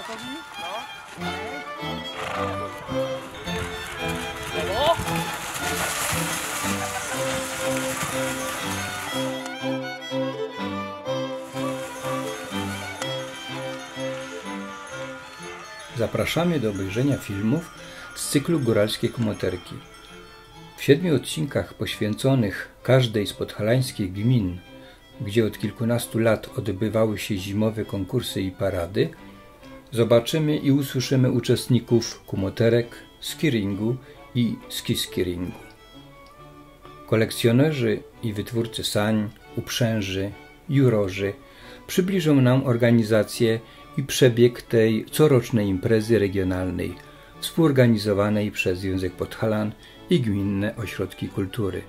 Gotowi? No. Zapraszamy do obejrzenia filmów z cyklu Góralskie Komoterki. W siedmiu odcinkach poświęconych każdej z podhalańskich gmin, gdzie od kilkunastu lat odbywały się zimowe konkursy i parady, zobaczymy i usłyszymy uczestników kumoterek, skiringu i skiskiringu. Kolekcjonerzy i wytwórcy sań, uprzęży, jurorzy przybliżą nam organizację i przebieg tej corocznej imprezy regionalnej współorganizowanej przez Związek Podhalan i gminne ośrodki kultury.